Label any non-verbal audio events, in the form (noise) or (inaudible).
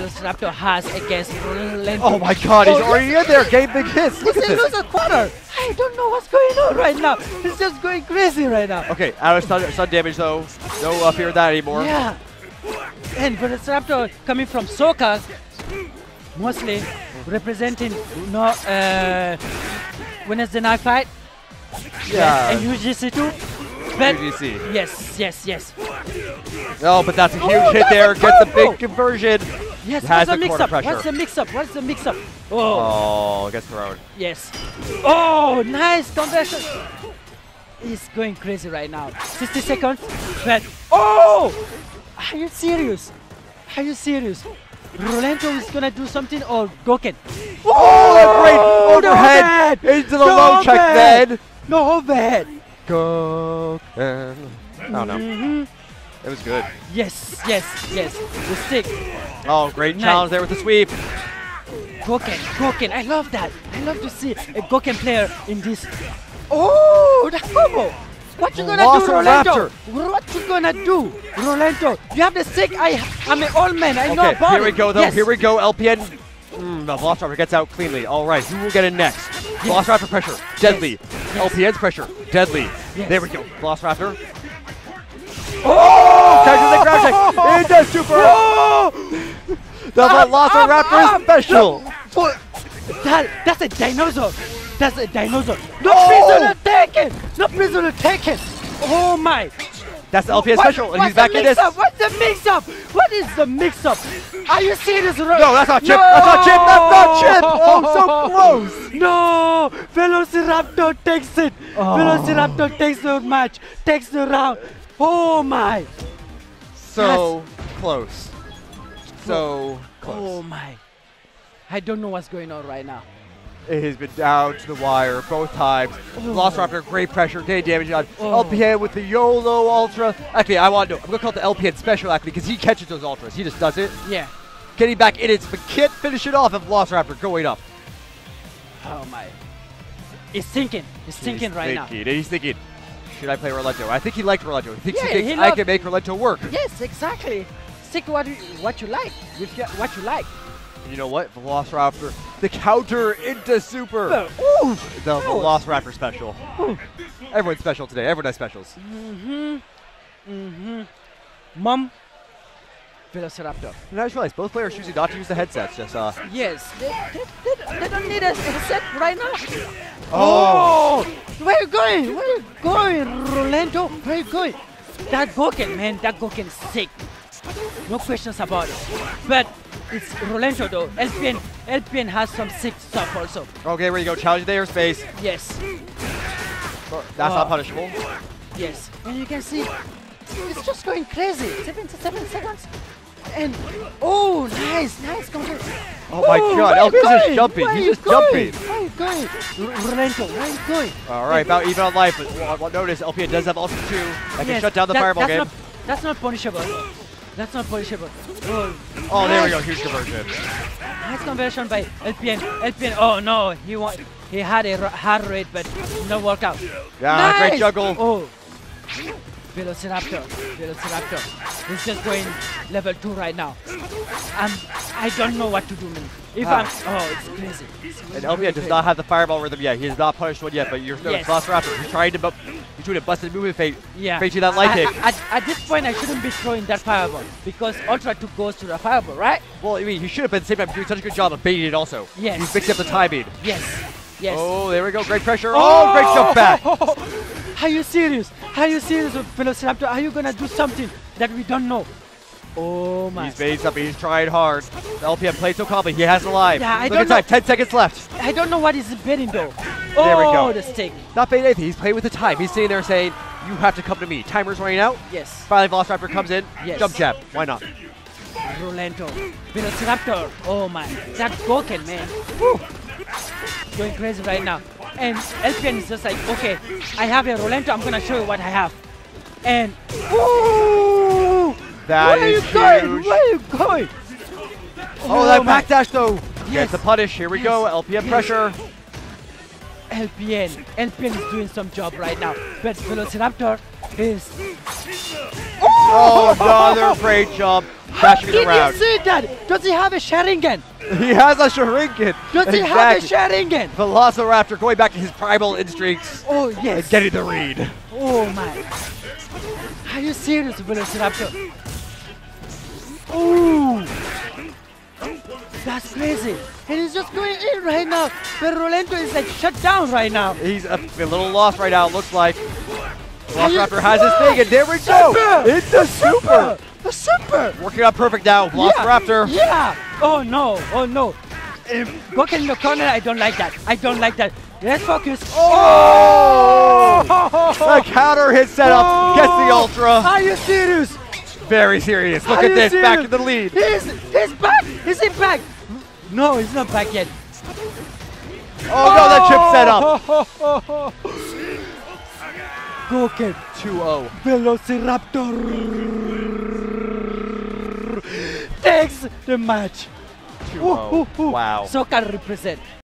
Velociraptor has against Rolento. Oh my god, he's Oh, already in there. Game big hits. Look at a this. loser quarter. I don't know what's going on right now. He's just going crazy right now. Okay, out of stun, stun damage though. No uh, fear of that anymore. Yeah. And Velociraptor coming from SoCal, mostly representing no uh, Wednesday night fight. Yeah. And UGC too. But UGC. yes, yes, yes. No, but that's a huge Oh, hit there. Get the big conversion. Yes, Has what's the the mix-up? What's the mix up? What's the mix up? Oh, Oh, gets thrown. yes. Oh, nice conversion. He's going crazy right now. 60 seconds. But oh, are you serious? Are you serious? Rolento is gonna do something or Gouken? Oh, great oh, no overhead bad. into the No low check bad. then. No bad. Go. and- I don't know. It was good. Yes, yes, yes. The stick. Oh, great Nice. challenge there with the sweep. Gouken, Gouken. I love that. I love to see a Gouken player in this. Oh, the combo. What you gonna do, Velociraptor. Rolento? What you gonna do, Rolento? You have the stick. I, I'm an old man. I know Okay, about here we go though. Yes. Here we go. LPN. Mm, the Velociraptor gets out cleanly. All right, who will get in next? Velociraptor pressure, deadly. LPN's pressure, deadly. Yes. There we go. Velociraptor. Oh! Catches the grab check. It does super. The Velociraptor special. That, that's a dinosaur. That's a dinosaur. No Oh! prisoner taken. No prisoner taken. Oh my. That's the LPN What- special, and what's he's back the in this. What's the mix-up? What is the mix-up? Are you serious? Ro- No, that's not Chip. That's not Chip. That's not Chip. Oh, so close. (laughs) No, Velociraptor takes it. Oh. Velociraptor takes the match, takes the round. Oh my. So close. So close. Oh my. I don't know what's going on right now. It has been down to the wire both times. Oh. Velociraptor, great pressure, day damage on Oh. LPN with the YOLO Ultra. Actually, I want to. I'm gonna call it the LPN special actually because he catches those ultras. He just does it. Yeah. Getting back in it, but can't finish it off. And Velociraptor going up. Oh my. It's sinking. It's sinking he's right now. thinking, He's thinking, should I play Rolento? I think he liked Rolento. He thinks Yeah, he thinks he I can make Rolento work. Yes, exactly. Stick what you, what you like. With your, what you like. And you know what? Velociraptor, the counter into super. Ooh. The Velociraptor special. Everyone's special today. Everyone has specials. Mm-hmm. Mm-hmm. Mom. Velociraptor. And I just realized both players choosing not to use the headsets. Just uh. Yes. They, they, they, they don't need a set right now. Oh. Where you going? Where you going, Rolando? Where you going? That Gouken, man. That Gouken is sick. No questions about it. But it's Rolando though. LPN, LPN has some sick stuff also. Okay, where you go? Challenge the airspace. Yes. That's not Oh. punishable. Yes. And you can see it's just going crazy. 77 seconds. And oh, nice, nice control. Oh my oh, god, where you Elvis is going? jumping. He's just going? jumping. Where going? R- Rolando, where you going? All right, about even on life, but well, notice LPN does have Ultra 2 that can Yes, shut down the that- fireball that's game. Not, that's not punishable. That's not punishable. Oh, oh, there we go, huge conversion. Nice conversion by LPN. LPN. Oh no, he want, he had a hard rate, but no workout. Yeah, great Nice! juggle. Oh, Velociraptor. Velociraptor. He's just going level two right now. I'm, I don't know what to do, man. If Ah. I'm, oh, it's crazy. And LPN does not have the fireball rhythm yet. He has not punished one yet, but you're noticing Yes. Velociraptor. He's trying to, bu- he's doing a busted movement fate. Yeah. Facing that light kick. At, at this point, I shouldn't be throwing that fireball because Ultra 2 goes to the fireball, right? Well, I mean, he should have been the same time doing such a good job of baiting it also. Yes. He's mixed up the timing. Yes. Yes. Oh, there we go. Great pressure. Oh, great jump back. (laughs) Are you serious? Are you serious, Velociraptor? Are you gonna do something that we don't know? Oh my! He's made up. He's trying hard. The LPN played so calmly. He has alive. Yeah, I Look don't at time. know. 10 seconds left. I don't know what he's betting though. There we oh, go. the stick. Not baiting anything. He's playing with the time. He's sitting there saying, you have to come to me. Timer's running out. Yes. Finally, Velociraptor comes in. Yes. Jump jab. Why not? Rolento. Velociraptor. Oh my! That's broken, man. Woo. Going crazy right now. And LPN is just like, okay, I have a Rolento. I'm gonna show you what I have. And ooh, That where are you going? Where are you going? Oh, that my. backdash though. Yes. Gets the punish. Here we Yes. go. LPN Yes. pressure. LPN. LPN is doing some job right now. But Velociraptor is Oh, another great jump. bashing Did around. you see that? Does he have a Sharingan? He has a Sharingan. Does he have a Exactly. Sharingan? Velociraptor going back to his primal instincts Oh and yes. getting the read. Oh my. Are you serious, Velociraptor? Ooh. That's crazy. And he's just going in right now. But Rolento is like shut down right now. He's a, a little lost right now, it looks like. You- Velociraptor has his thing, and there we go! Super! It's a super! The super! Working out perfect now, Velociraptor. Yeah. yeah. Oh no. Oh no. If in the corner, I don't like that. I don't like that. Let's focus. Oh! oh! The counter hit set up, gets the oh! Ultra. Are you serious? Very serious. Look Are at you this, back serious? in the lead. He's, he's back. Is he back? No, he's not back yet. Oh no, that chip set up. up. Gouken, 2-0. Velociraptor takes the match. 2-0. Wow. SoCal represent.